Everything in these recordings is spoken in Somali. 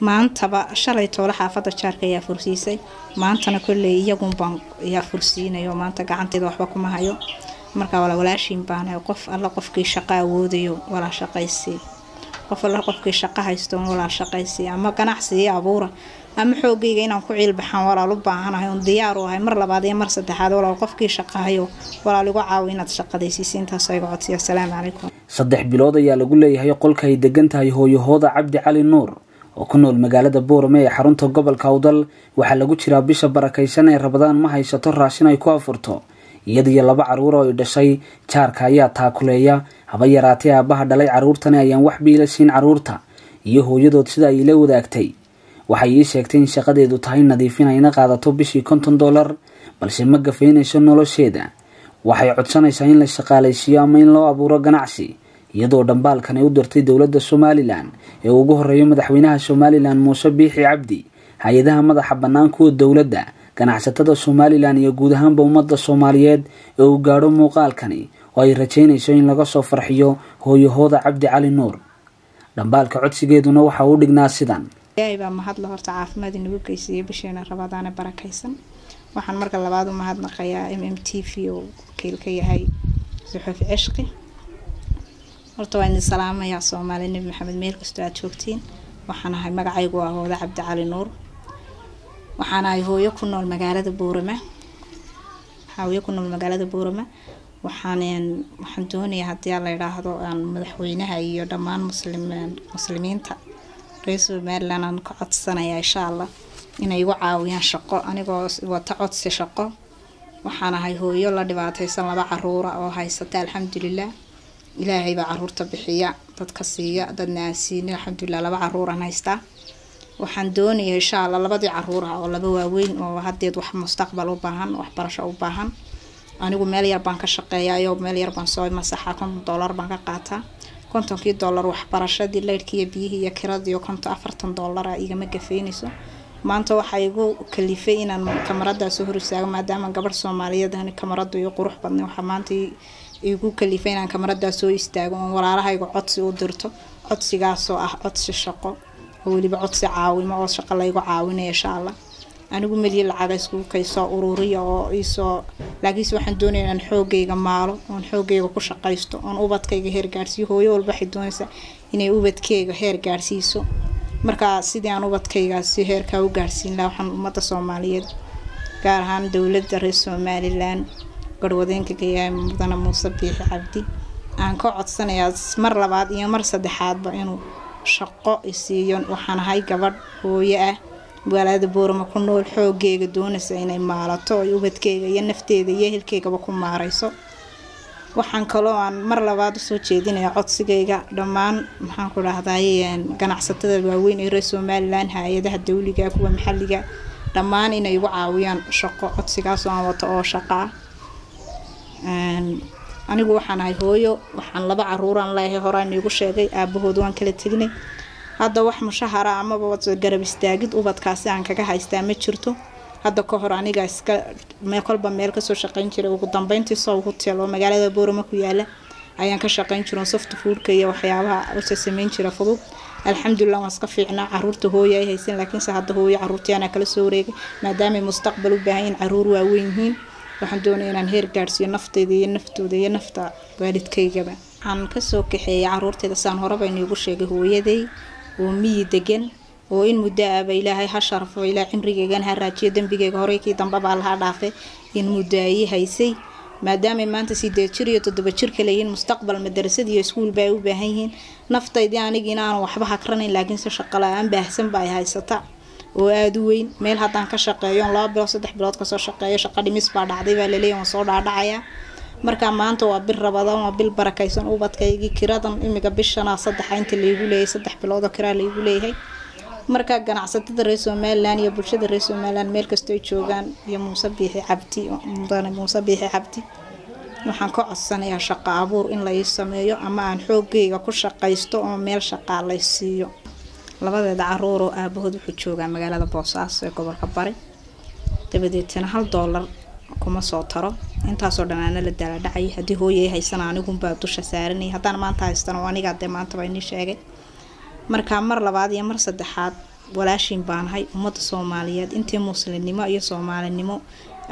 maantaba shalay toole xaafada jaarka ayaa fursiisay. Maantana kolley iyagunbaan ayaa fursiinayo maanta gacanteeda waxba kuma hayo markaa wala walaashiin baanahay qof alla qofkii shaqo awoodayo walaa shaqaysii qof alla qofkii shaqo haysto walaa shaqaysii ama ganacsigii abuura. Ama xoogayga inaan ku ciilbaxaan walaal u baahanahay oon diyaar u ahay mar labaad iyo mar saddexaad walaal qofkii shaqahayo walaal igu caawi inaad shaqadaysiisa intaas iga codsiya asalaamu calaykum. Saddex bilood ayaa lagu leeyahay qolka ay degan tahay hooyahooda cabdi cali nuur oo ku nool magaalada boorame ee xarunta gobolka awdal waxaa lagu jiraa bisha barakaysan ee rabadaan ma haysato raashin ay ku afurto. Iyadiyo laba carruur oo ay dhashay jaarka ayaa taakuleeya. Haba yaraatee aabbaha dhalay caruurtani ayaan wax biila siin carruurta. Iyo hooyadood sida ay ila wadaagtay. Waxay ii sheegtay in shaqadeedu tahay nadiifin ayna qaadato bishii konton dollar balse ma gafaynayso nolosheeda. Waxay codsanaysaa in la shaqaalaysiiyo ama in loo abuuro ganacsi iyadoo dhambaalkan ay u dirtay dowladda somalilan ee uu ugu horeeyo madaxweynaha somalilan muuse biixi cabdi hay'adaha madaxa bannaan kuwa dowladda ganacsatada somalilan iyo guud ahaanba ummadda soomaaliyeed ee uu gaadho muuqaalkani oo ay rajaynayso in laga soo farxiyo hooyahooda cabdi cali nuur. Dhambaalka codsigeeduna waxa uu dhignaa sidan. Ilaahay baa mahadla horta caafimaad inagu geysiiyey bisheena rabadaane barakaysan. Waxaan marka labaad u mahadnaqayaa m m t v oo wakiil ka yahay suxuuf cishqi horta waa idin salaamayaa soomaali nebi maxamed meel kastoo aad joogtiin. Waxaan ahay magacaygu waa hooda cabdi cali nuur. Waxaan ahay hooyo ku nool magaalada boorama hooyo ku nool magaalada boorama waxaan waxaan doonayaa haddii la idhaahdo aan madaxweynaha iyo dhammaan muslim muslimiinta reer somaliland aan ka codsanayaa insha allah inay igu caawiyaan shaqo anigoo wata codsi shaqo. Waxaan ahay hooyo la dhibaateysan laba caruura oo haysata alxamdulilah ilaahay baa carruurta bixiya dadka siiya dadna aan siinin laba caruuraan haystaa waxaan doonaya insha allah labadii carruur ah oo laba waaweyn oo hadeed wax mustaqbal u baahan waxbarasho u baahan. Anigu meel yar baan ka shaqeeyayo meel yar baan soo masaxa konton dollar baan ka qaataa kontonkii dollar waxbarashadii leyrhkii iyo biyihii iyo kiradii iyo konton afartan dollara igama gafeynayso maanta waxaa igu kalifay inaan kamaradaas hor istaago maadaama gabadh soomaaliyeed kamaradu iyo qurux badnay. Waxaa maanta igu kalifay inaan kamaradaas soo istaago oon walaalahayga codsi u dirto codsigaasoo ah codsi shaqo oo weliba codsi caawimo oo shaqo laygu caawinaya insha allah anigu meliya lacaga iskugu kaysoo ururiya oo iisoo laakiinse waxaan doonaya inaan xoogayga maalo oon xoogayga ku shaqaysto oon ubadkayga heer gaarsiiyo hooyo walba waxay doonaysaa inay ubadkeyga heer gaarsiiso. Markaa sidii aan ubadkaygaasi heerkaa u gaarsiin laha waxaan ummadda soomaaliyeed gaar ahaan dowladda reer somalilan garwadeenka kayahay mudane muuse biixi cabdi. Aan ka codsanayaa mar labaad iyo mar saddexaadba inuu shaqo isiiyo waxaan ahay gabadh hooyo ah. Magaalada boorama ku nool xoogeyga doonaysa inay maalato ay ubadkeyga iyo nafteeda iyo ehelkeygaba ku maareyso waxaan kaloo aan mar labaad u soo jeedinayaa codsigayga. Dhammaan maxaan ku dhahday ganacsatada waaweyn ee reer somalilan hay'adaha dawliga kuwa maxaliga dhammaan inay igu caawiyaan shaqo codsigaasoo aan wato oo shaqo ah anigu waxaan ahay hooyo waxaan laba caruuraan leeyahay horaan iigu sheegay aabahood waan kala tegnay. Hadda wax mushahara amaba garab istaagid ubadkaasi aan kaga haystaa ma jirto. Hadda ka hor aniga iska kolba meel ka soo shaqeyn jiray ugu dambeyntii sow hotel oo magaalada boorama ku yaalla ayaan ka shaqeyn jiro soft foodka iyo waxyaabaha usa sameyn jira fudud. Alxamdulilah waan iska fiicnaa carruurta hooyo ay haysan laakiinse hadda hooyo caruurtiyaana kala soo wareegay maadaamay mustaqbal u baahan yihiin carruur waaweyn yihiin waxaan doonaya inaan heer gaarsiiyo nafteyda iyo naftooda iyo nafta waalidkaygaba waxaan ka soo kaxeeyay caruurteyda saan horeba iniigu sheegay hooyaday oo miyi degan oo in muddo ahba ilaahay ha sharfo ilaa cimrigeygan ha raajiyo dembigeyga horey kii dambebaa laha dhaafay in muddo ayi haysay. Maadaamay maanta sideed jir iyo toddoba jir kaleyihiin mustaqbal madarasad iyo iskuulba ay u baahan yihiin. Naftaydii anigiina aan waxba hakranayn laakiinse shaqo la'aan baahsanba ay haysata oo aada u weyn. Meel haddaan ka shaqeeyo laba bilood saddex bilood ka soo shaqeeyo shaqo dhimis baa dhacday baa laleeya waan soo dhaadhacayaa markaa maanta waa bil rabadaan waa bil barakaysan ubadkaygii kiradan imiga bishana saddexa inta laygu leeyahay saddex biloodoo kiraa laygu leeyahay marka ganacsatada reer somalilan iyo bulshada reer somalilan meel kastoo ay joogaan iyo muuse biixi cabdi mudane muuse biixi cabdi. Waxaan ka codsanayaa shaqo abuur in la ii sameeyo ama aan xoogayga ku shaqaysto oo meel shaqaa lay siiyo labadeeda caruuroo aabahood wuxuu joogaa magaalada boosaaso ee gobolka bari. Dabadeetana hal doolar kuma soo taro. Intaasoo dhan aana la daala dhacay. Haddii hooyay haysana anigunbaa dusha saaranay haddaan maanta haystano anigaa dee maantaba inii sheegay. Markaa mar labaad iyo mar saddexaad walaashiin baanahay ummadda soomaaliyeed intii muslimnimo iyo soomaalinimo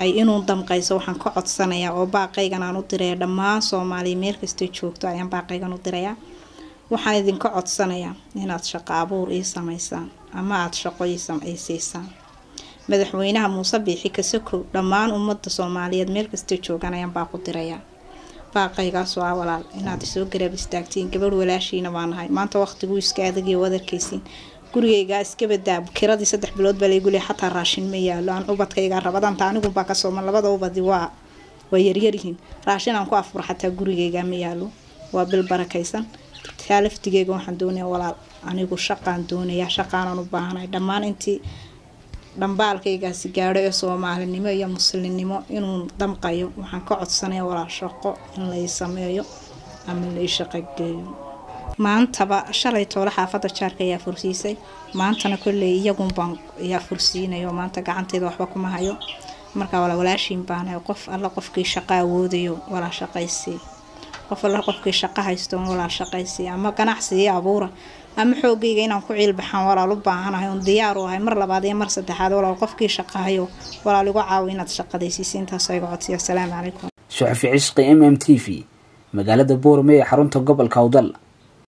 ay inuu damqayso waxaan ka codsanayaa oo baaqaygan aan u diraya dhammaan soomaaliya meel kastay joogto ayaan baaqaygan u dirayaa waxaan idinka codsanayaa inaad shaqo abuur ii sameysaan ama aada shaqo ii siisaan. Madaxweynaha muuse biixi kasakow dhammaan ummadda soomaaliyeed meel kastay joogaan ayaan baaq u dirayaa. Baaqaygaasoo ah walaal. Inaad isoo garab istaagtiin gabadh walaashiina baa nahay. Maanta waqtiguu iska adagiyo wadarkaysiin. Gurigaygaa iska badaa kiradii saddex bilood baa laygu leey xataa raashin ma yaalo aan ubadkaygaa rabadaanta anigunbaa ka sooman labada ubadi waa waa yaryaryihiin raashin aan ku afur xataa gurigaygaa ma yaalo waa bil barakaysan laftigeyga waxaan doonaya walaal. Anigu shaqaan doonayaa shaqaanan u baahanahay. Dhammaan intii dhambaalkaygaasi gaadho ee soomaalinimo iyo muslimnimo inuu damqayo waxaan ka codsanaya walaal shaqo in lai sameeyo ama lai shaqogeeyo maantaba shalay toole xaafadda jaarka ayaa fursiisay. Maantana kolley iyagunbaan ayaa fursiinayo. Maanta gacanteyda waxba kuma hayo. Markaa wala walaashiin baanahay qof alla qofkii shaqo awoodayo walaa shaqaysii qof qofkii shaqo haysto walaal shaqaysii ama ganacsigii abuura ama xoogayga inaan ku ciilbaxaan walaal u baahanahay oon diyaar u ahay mar labaad iyo mar saddexaad walaal qofkii shaqahayo walaal igu caawi inaad shaqadaysiisa intaasoo iga codsiya asalaamu calaykum. Shuxfi cishqi m m t v magaalada boorame ee xarunta gobolka awdal